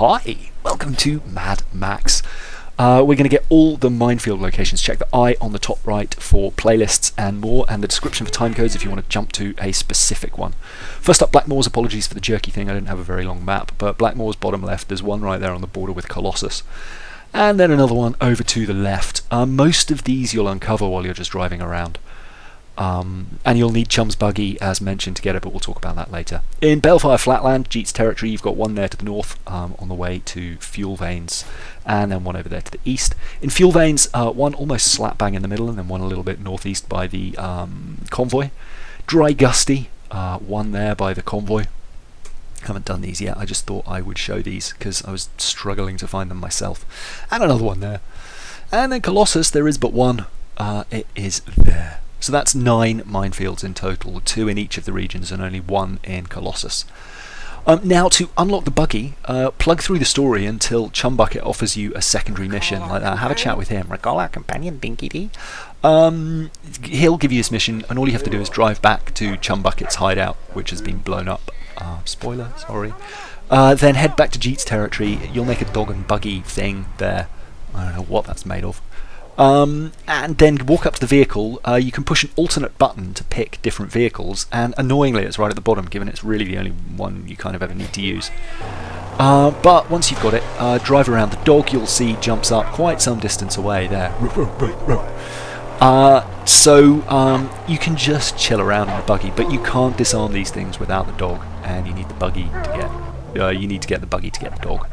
Hi, welcome to Mad Max. Uh, we're going to get all the minefield locations. Check the eye on the top right for playlists and more, and the description for timecodes if you want to jump to a specific one. First up, Blackmaws. Apologies for the jerky thing, I didn't have a very long map, but Blackmaws bottom left, there's one right there on the border with Colossus. And then another one over to the left. Uh, most of these you'll uncover while you're just driving around. Um, and you'll need Chum's Buggy, as mentioned, to get it, but we'll talk about that later. In Balefire Flatland, Jeet's territory, you've got one there to the north um, on the way to Fuel Veins, and then one over there to the east. In Fuel Veins, uh, one almost slap bang in the middle, and then one a little bit northeast by the um, convoy. Dry Gustie, uh, one there by the convoy. Haven't done these yet, I just thought I would show these because I was struggling to find them myself. And another one there. And then Colossus, there is but one. Uh, it is there. So that's nine minefields in total, two in each of the regions and only one in Colossus. Um, now, to unlock the buggy, uh, plug through the story until Chumbucket offers you a secondary mission like that. Have a chat with him. Recall our companion, Dinky-di. Um, he'll give you this mission, and all you have to do is drive back to Chumbucket's hideout, which has been blown up. Uh, spoiler, sorry. Uh, then head back to Jeet's territory. You'll make a dog and buggy thing there. I don't know what that's made of. Um, and then walk up to the vehicle. Uh, you can push an alternate button to pick different vehicles, and annoyingly, it's right at the bottom, given it's really the only one you kind of ever need to use. Uh, but once you've got it, uh, drive around. The dog you'll see jumps up quite some distance away there. Uh, so um, you can just chill around in the buggy, but you can't disarm these things without the dog, and you need the buggy to get. Uh, you need to get the buggy to get the dog.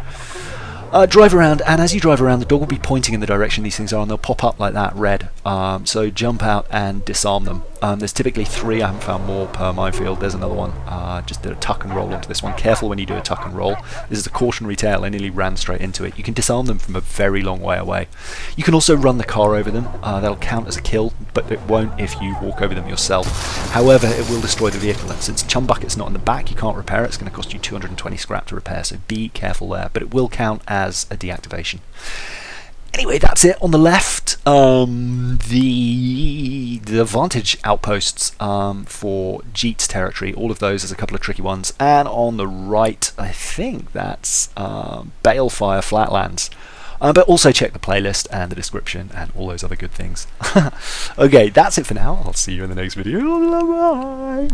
Uh, drive around, and as you drive around, the dog will be pointing in the direction these things are, and they'll pop up like that, red. Um, so jump out and disarm them. Um, there's typically three, I haven't found more per minefield. There's another one. Uh, just did a tuck and roll onto this one. Careful when you do a tuck and roll. This is a cautionary tale. I nearly ran straight into it. You can disarm them from a very long way away. You can also run the car over them. Uh, that'll count as a kill, but it won't if you walk over them yourself. However, it will destroy the vehicle, and since Chumbucket's not in the back, you can't repair it. It's going to cost you 220 scrap to repair, so be careful there. But it will count as a deactivation. Anyway, that's it. On the left, um, the the Vantage outposts um, for Jeet's territory. All of those, there's a couple of tricky ones. And on the right, I think that's um, Balefire Flatlands. Uh, but also check the playlist and the description and all those other good things. okay, that's it for now. I'll see you in the next video. Bye.